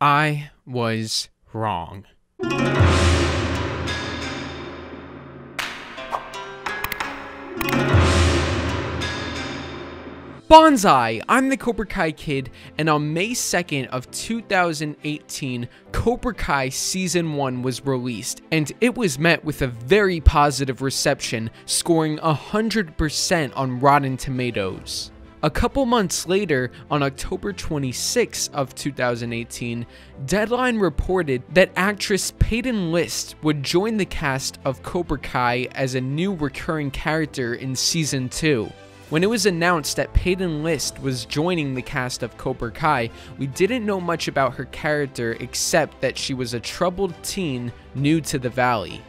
I was wrong. Bonsai! I'm the Cobra Kai Kid, and on May 2nd of 2018, Cobra Kai Season 1 was released, and it was met with a very positive reception, scoring 100% on Rotten Tomatoes. A couple months later, on October 26 of 2018, Deadline reported that actress Peyton List would join the cast of Cobra Kai as a new recurring character in season 2. When it was announced that Peyton List was joining the cast of Cobra Kai, we didn't know much about her character except that she was a troubled teen new to the valley.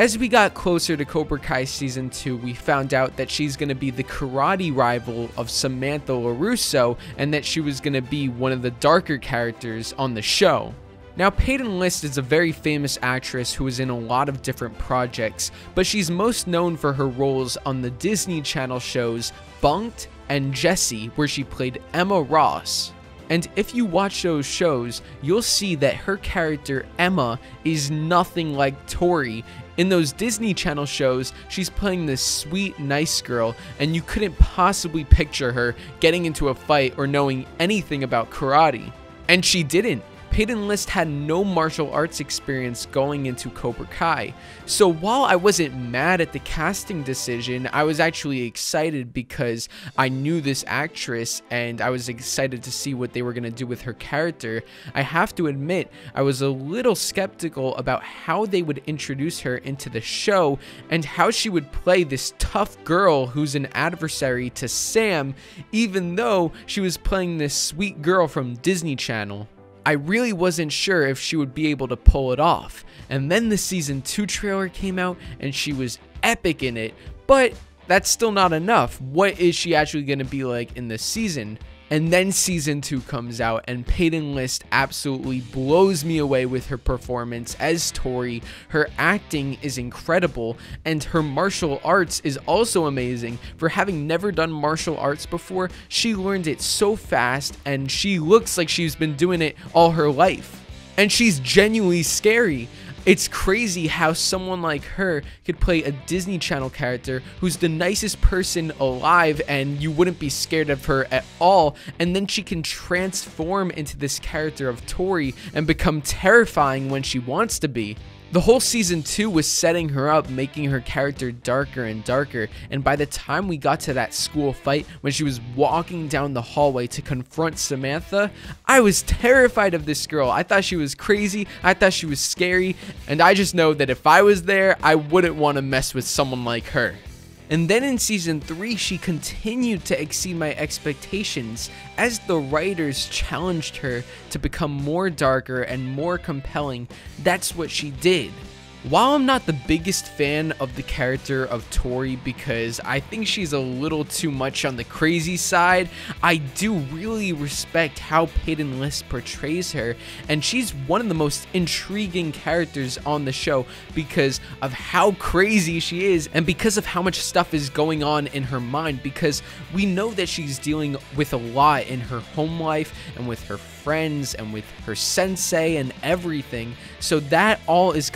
As we got closer to Cobra Kai Season 2, we found out that she's going to be the karate rival of Samantha LaRusso and that she was going to be one of the darker characters on the show. Now, Peyton List is a very famous actress who is in a lot of different projects, but she's most known for her roles on the Disney Channel shows Bunk'd and Jessie, where she played Emma Ross. And if you watch those shows, you'll see that her character, Emma, is nothing like Tory. In those Disney Channel shows, she's playing this sweet, nice girl, and you couldn't possibly picture her getting into a fight or knowing anything about karate. And she didn't. Peyton List had no martial arts experience going into Cobra Kai. So while I wasn't mad at the casting decision, I was actually excited because I knew this actress and I was excited to see what they were going to do with her character. I have to admit, I was a little skeptical about how they would introduce her into the show and how she would play this tough girl who's an adversary to Sam, even though she was playing this sweet girl from Disney Channel. I really wasn't sure if she would be able to pull it off. And then the season 2 trailer came out and she was epic in it, but that's still not enough. What is she actually going to be like in this season? And then season two comes out, and Peyton List absolutely blows me away with her performance as Tory. Her acting is incredible, and her martial arts is also amazing. For having never done martial arts before, she learned it so fast, and she looks like she's been doing it all her life. And she's genuinely scary. It's crazy how someone like her could play a Disney Channel character who's the nicest person alive and you wouldn't be scared of her at all, and then she can transform into this character of Tory and become terrifying when she wants to be. The whole season 2 was setting her up, making her character darker and darker, and by the time we got to that school fight when she was walking down the hallway to confront Samantha, I was terrified of this girl. I thought she was crazy, I thought she was scary, and I just know that if I was there, I wouldn't want to mess with someone like her. And then in season 3, she continued to exceed my expectations as the writers challenged her to become more darker and more compelling. That's what she did. While I'm not the biggest fan of the character of Tory because I think she's a little too much on the crazy side, I do really respect how Peyton List portrays her, and she's one of the most intriguing characters on the show because of how crazy she is and because of how much stuff is going on in her mind because we know that she's dealing with a lot in her home life and with her friends and with her sensei and everything. So that all is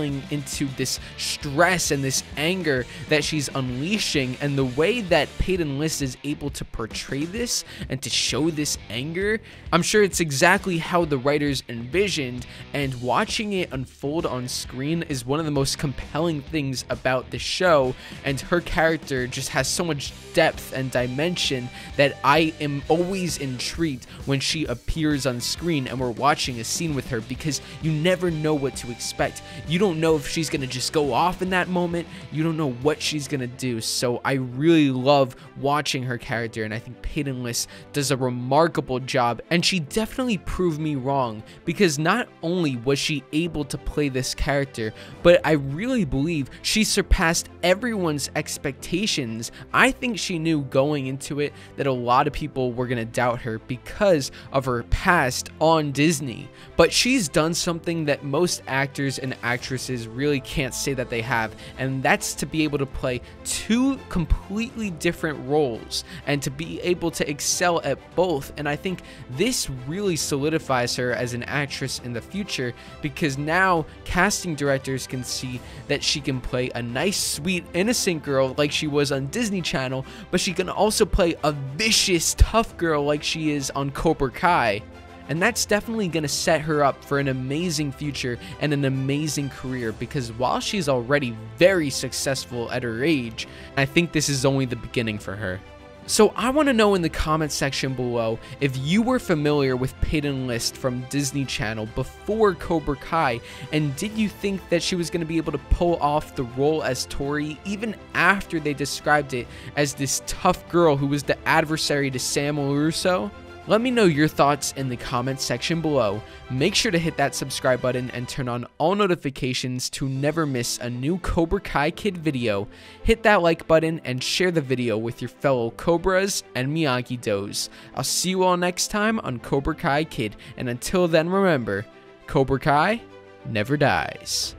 into this stress and this anger that she's unleashing. And the way that Peyton List is able to portray this and to show this anger, I'm sure it's exactly how the writers envisioned. And watching it unfold on screen is one of the most compelling things about the show. And her character just has so much depth and dimension that I am always intrigued when she appears on screen and we're watching a scene with her because you never know what to expect. You don't know if she's going to just go off in that moment. You don't know what she's going to do. So I really love watching her character and I think Peyton List does a remarkable job and she definitely proved me wrong because not only was she able to play this character, but I really believe she surpassed everyone's expectations. I think she knew going into it that a lot of people were going to doubt her because of her past on Disney, but she's done something that most actors and actresses really can't say that they have, and that's to be able to play two completely different roles and to be able to excel at both. And I think this really solidifies her as an actress in the future because now casting directors can see that she can play a nice, sweet, innocent girl like she was on Disney Channel, but she can also play a vicious, tough girl like she is on Cobra Kai. And that's definitely going to set her up for an amazing future and an amazing career because while she's already very successful at her age, I think this is only the beginning for her. So I want to know in the comment section below if you were familiar with Peyton List from Disney Channel before Cobra Kai, and did you think that she was going to be able to pull off the role as Tory even after they described it as this tough girl who was the adversary to Sam LaRusso? Let me know your thoughts in the comments section below. Make sure to hit that subscribe button and turn on all notifications to never miss a new Cobra Kai Kid video. Hit that like button and share the video with your fellow Cobras and Miyagi-Dos. I'll see you all next time on Cobra Kai Kid, and until then remember, Cobra Kai never dies.